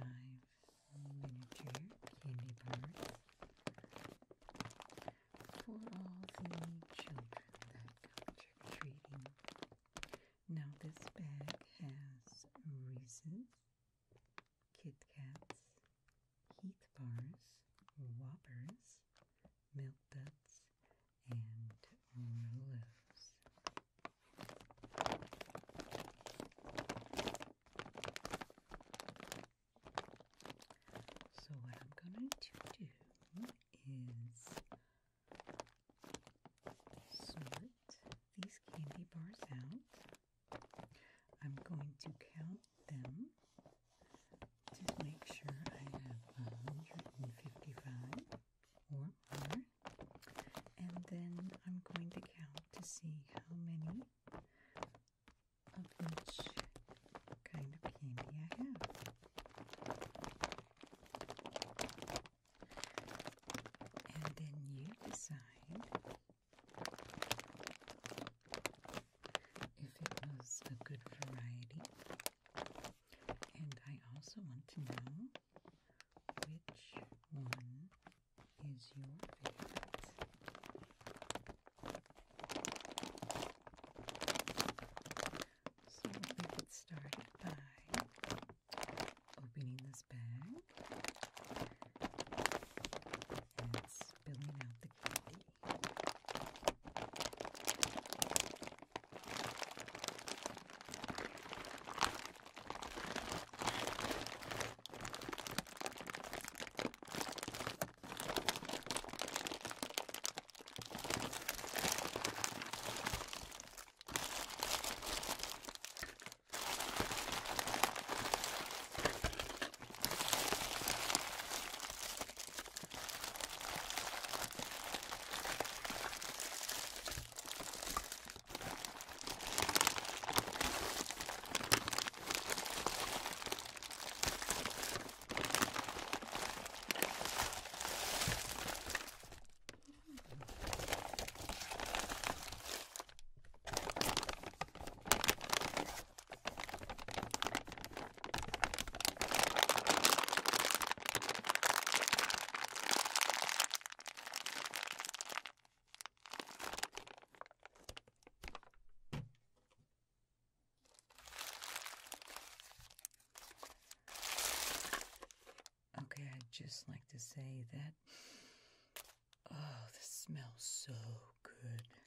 five. see. like to say that. Oh, this smells so good.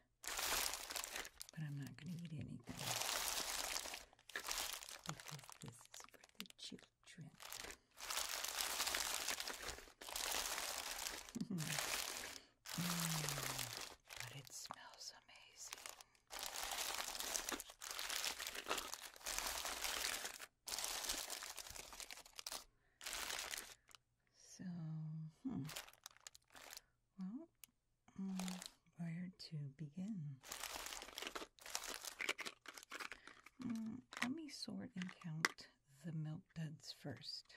first.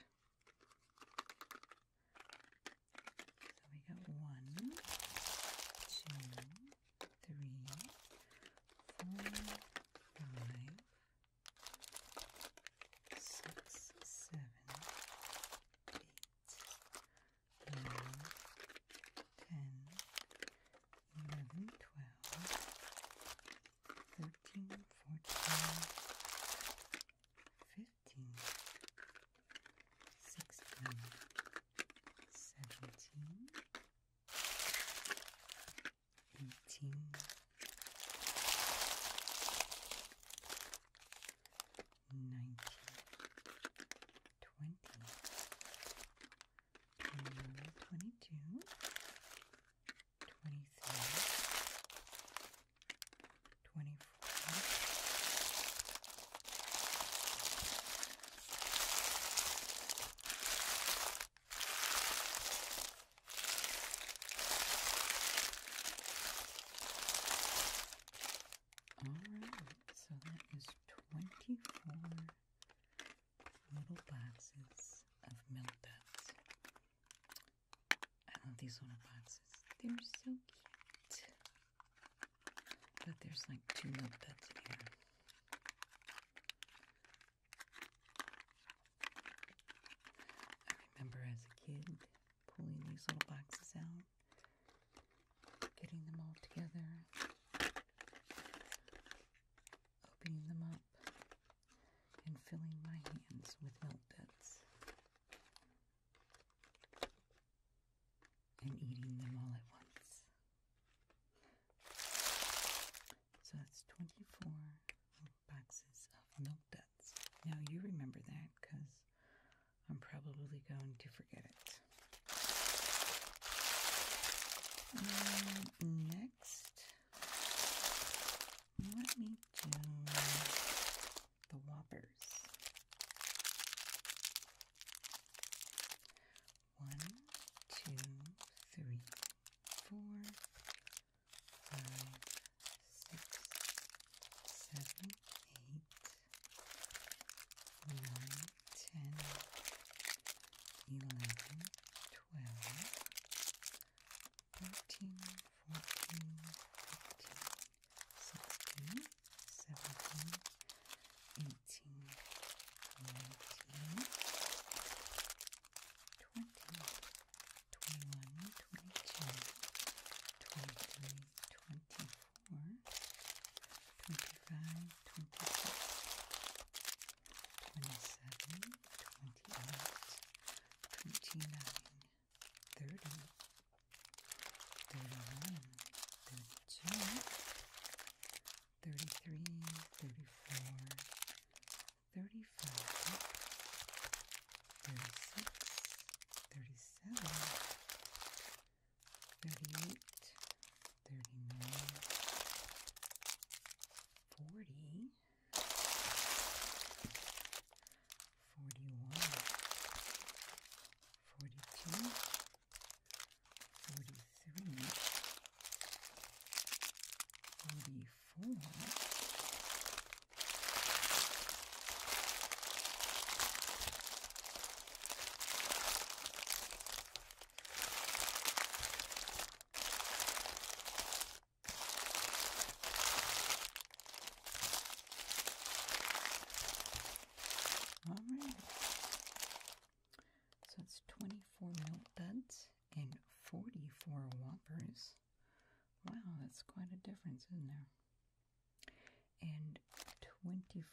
They're so cute. But there's like two little bits 24 boxes of milk duds. Now you remember that because I'm probably going to forget it. Um,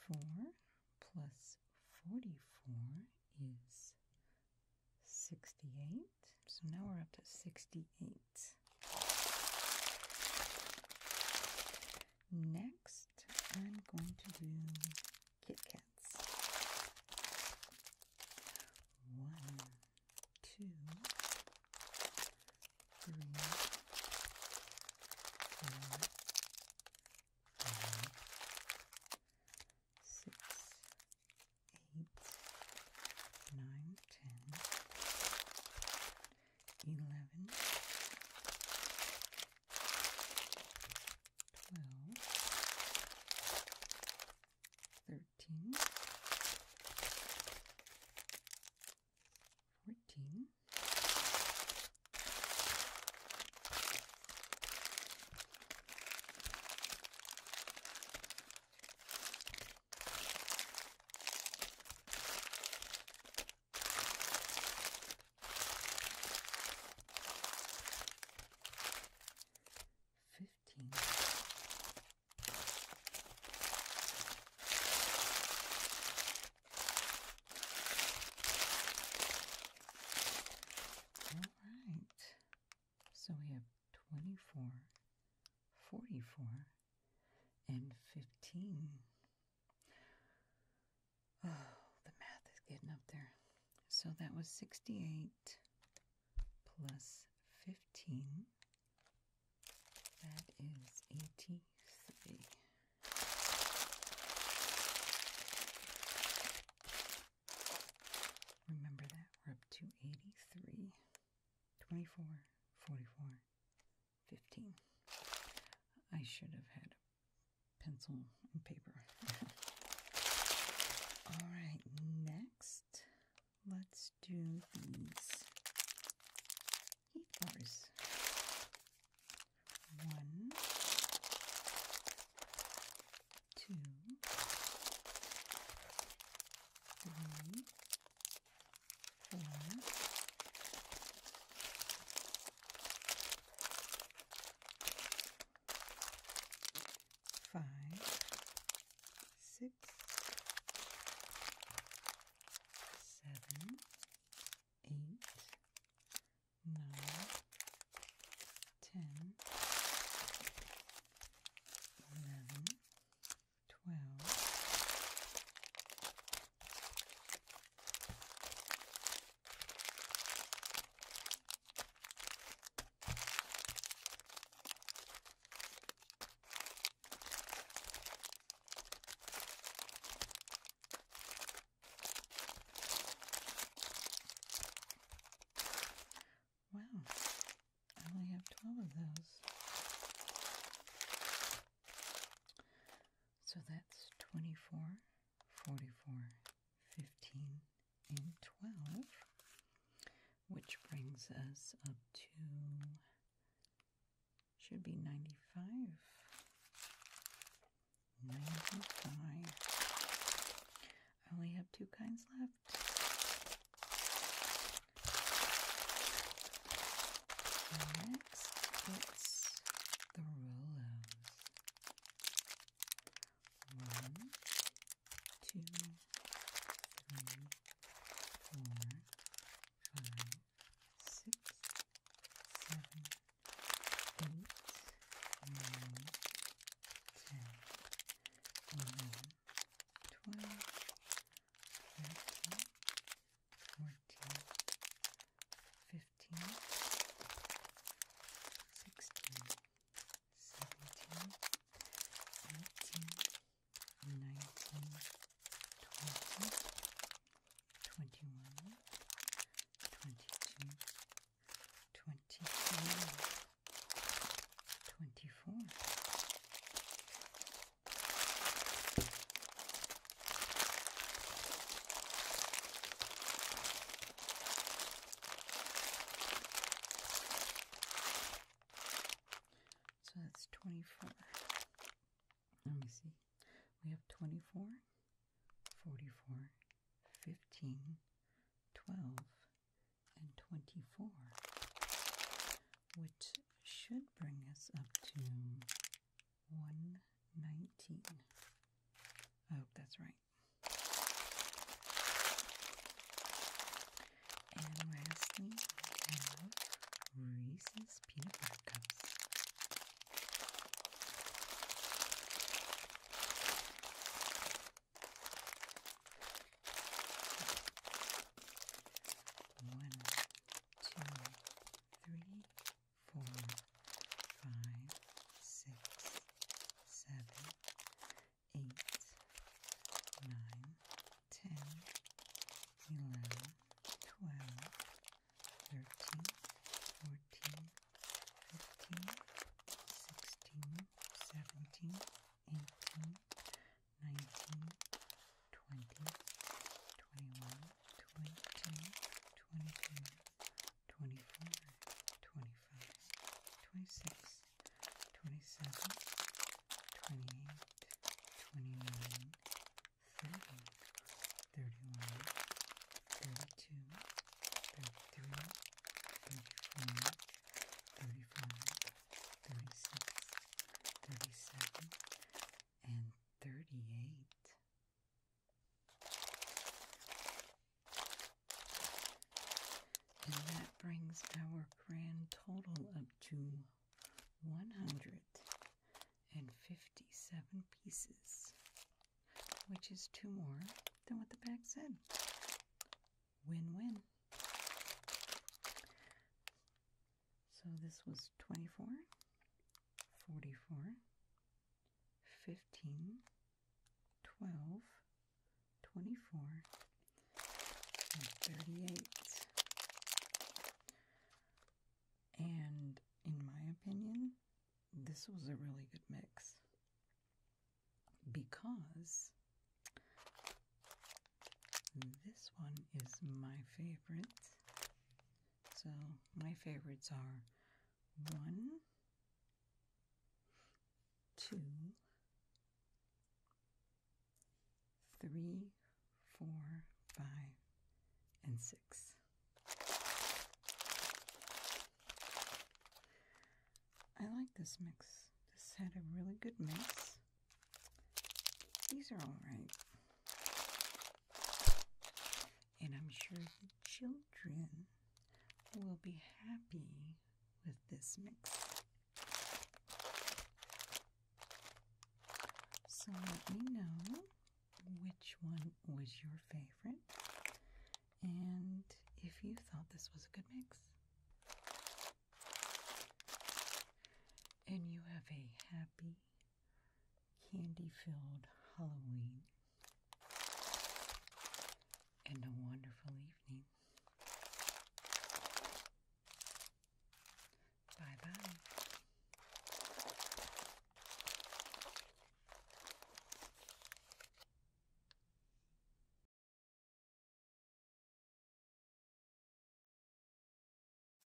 34 plus 44 is 68. So now we're up to 68. 18. Oh, the math is getting up there. So that was 68 June So that's 24, 44, 15, and 12, which brings us up to, should be 95. 95. I only have two kinds left. And see. We have 24, 44, 15, 12, and 24, which should bring us up to 119. I hope that's right. And lastly, we have Reese's Peanut Butter Cups. Is two more than what the bag said. Win win. So this was 24, 44, 15, 12, 24, and 38. And in my opinion, this was a really good mix because this one is my favorites. So my favorites are one, two, three, four, five, and six. I like this mix. This had a really good mix. These are all right and I'm sure the children will be happy with this mix. So let me know which one was your favorite and if you thought this was a good mix. And you have a happy, candy filled